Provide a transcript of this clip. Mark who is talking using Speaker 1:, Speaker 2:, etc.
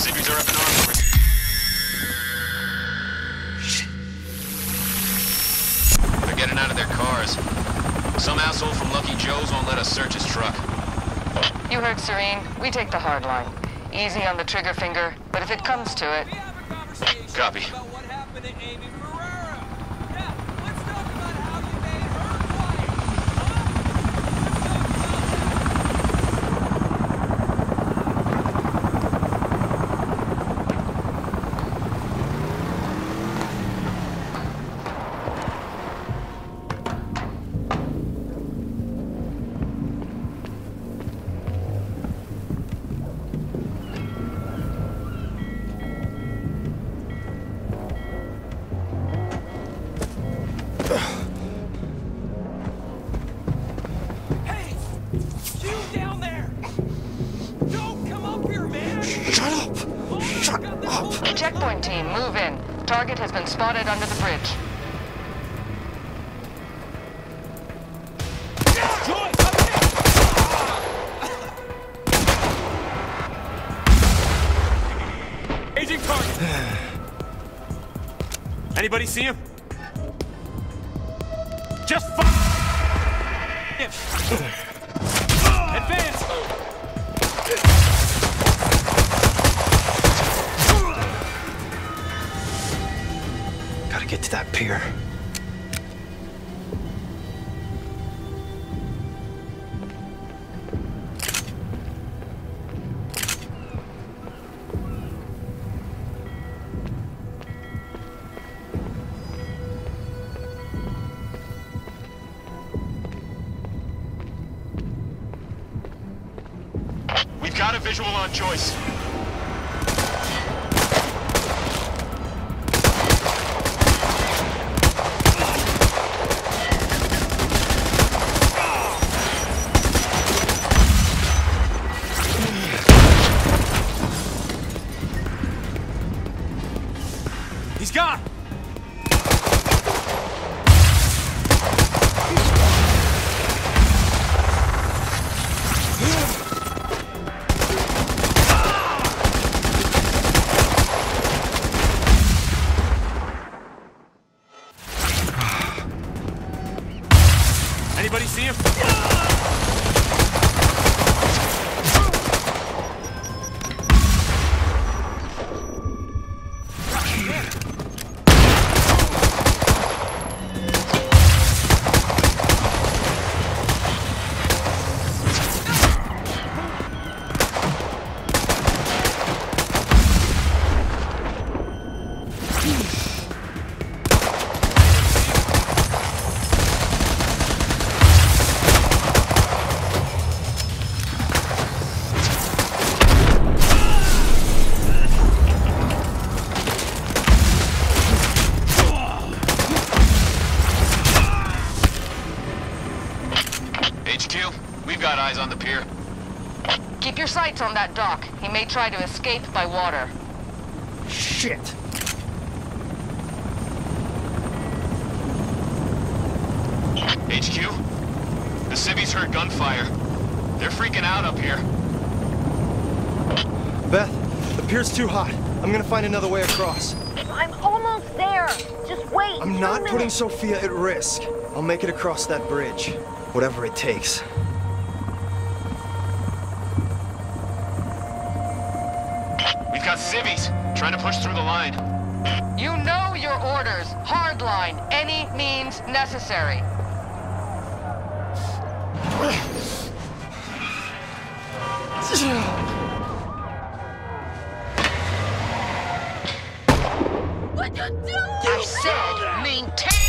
Speaker 1: Civvies are up in arms. They're getting out of their cars. Some asshole from Lucky Joe's won't let us search his truck.
Speaker 2: You heard Serene. We take the hard line. Easy on the trigger finger, but if it comes to it,
Speaker 3: We have a conversation
Speaker 1: Copy.
Speaker 2: Checkpoint team, move in. Target has been spotted under the bridge.
Speaker 3: Aging target. Anybody see him? Just him. Advance.
Speaker 4: Gotta get to that pier.
Speaker 1: We've got a visual on Joyce.
Speaker 3: Anybody see him?
Speaker 1: We've eyes on the pier.
Speaker 2: Keep your sights on that dock. He may try to escape by water.
Speaker 4: Shit!
Speaker 1: HQ, the civvies heard gunfire. They're freaking out up here.
Speaker 4: Beth, the pier's too hot. I'm gonna find another way across.
Speaker 5: I'm almost there. Just wait.
Speaker 4: I'm
Speaker 5: two
Speaker 4: not putting. Sofia at risk. I'll make it across that bridge. Whatever it takes.
Speaker 1: got civvies trying to push through the line.
Speaker 2: You know your orders. hardline. Any means necessary. What you doing? I said maintain.